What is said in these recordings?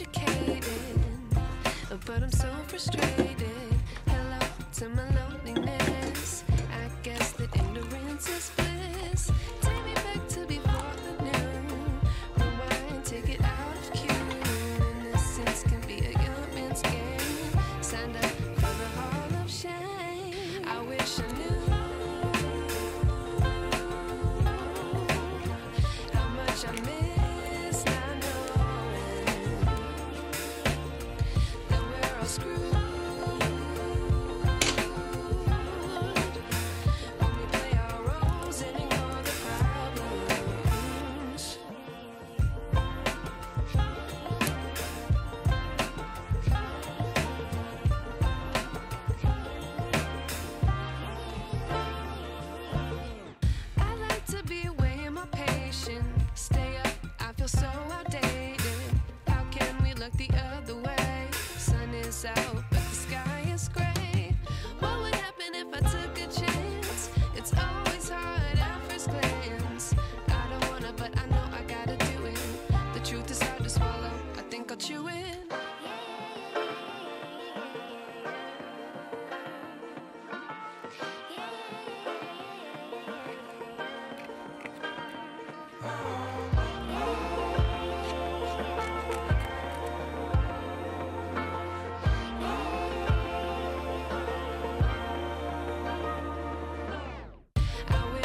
educated, but I'm so frustrated. took the earth.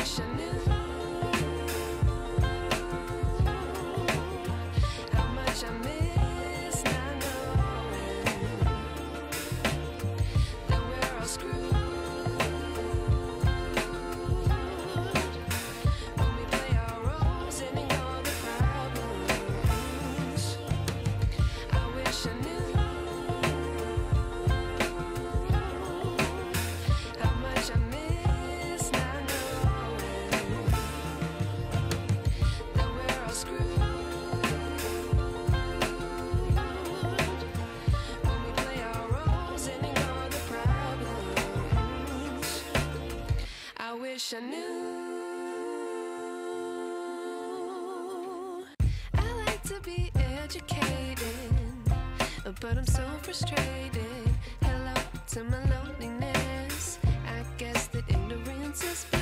是你。wish I knew. I like to be educated, but I'm so frustrated. Hello to my loneliness. I guess that ignorance is.